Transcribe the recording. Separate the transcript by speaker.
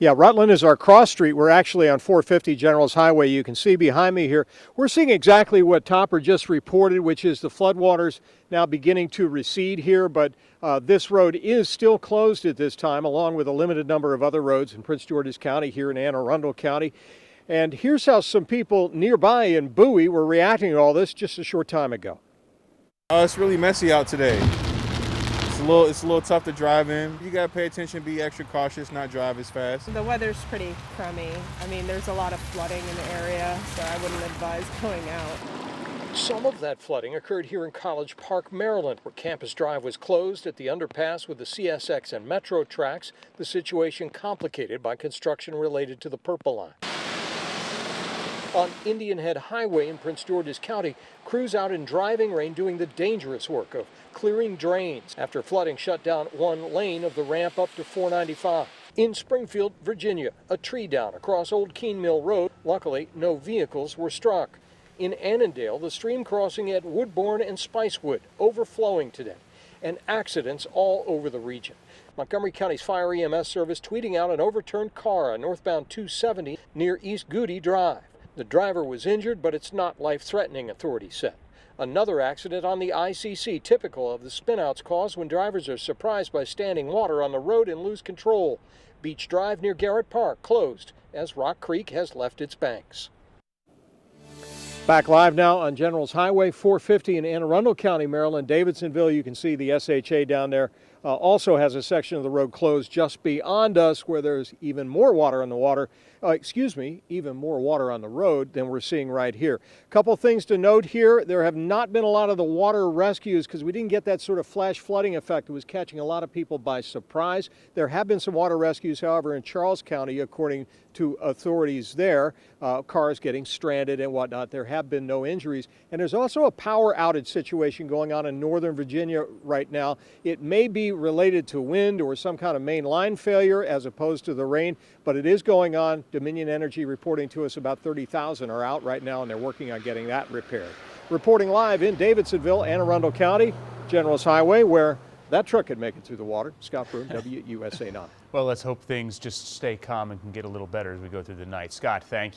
Speaker 1: Yeah, Rutland is our cross street. We're actually on 450 Generals Highway. You can see behind me here. We're seeing exactly what Topper just reported, which is the floodwaters now beginning to recede here, but uh, this road is still closed at this time, along with a limited number of other roads in Prince George's County, here in Anne Arundel County. And here's how some people nearby in Bowie were reacting to all this just a short time ago.
Speaker 2: Uh, it's really messy out today. It's a little it's a little tough to drive in. You gotta pay attention, be extra cautious, not drive as fast.
Speaker 3: The weather's pretty crummy. I mean, there's a lot of flooding in the area, so I wouldn't advise going out.
Speaker 1: Some of that flooding occurred here in College Park, Maryland, where Campus Drive was closed at the underpass with the CSX and Metro tracks, the situation complicated by construction related to the Purple Line. On Indian Head Highway in Prince George's County, crews out in driving rain doing the dangerous work of clearing drains after flooding shut down one lane of the ramp up to 495. In Springfield, Virginia, a tree down across Old Keene Mill Road. Luckily, no vehicles were struck. In Annandale, the stream crossing at Woodburn and Spicewood overflowing today, and accidents all over the region. Montgomery County's Fire EMS service tweeting out an overturned car on northbound 270 near East Gude Drive. The driver was injured, but it's not life threatening, authorities said. Another accident on the ICC, typical of the spinouts caused when drivers are surprised by standing water on the road and lose control. Beach Drive near Garrett Park closed as Rock Creek has left its banks. Back live now on Generals Highway 450 in Anne Arundel County, Maryland, Davidsonville. You can see the SHA down there uh, also has a section of the road closed just beyond us where there's even more water on the water, uh, excuse me, even more water on the road than we're seeing right here. A couple things to note here. There have not been a lot of the water rescues because we didn't get that sort of flash flooding effect. It was catching a lot of people by surprise. There have been some water rescues, however, in Charles County, according to authorities there, uh, cars getting stranded and whatnot. There have been no injuries. And there's also a power outage situation going on in Northern Virginia right now. It may be related to wind or some kind of main line failure as opposed to the rain, but it is going on. Dominion Energy reporting to us about 30,000 are out right now and they're working on getting that repaired. Reporting live in Davidsonville, Anne Arundel County, Generals Highway, where that truck could make it through the water. Scott Broom, WUSA 9.
Speaker 4: Well, let's hope things just stay calm and can get a little better as we go through the night. Scott, thank you.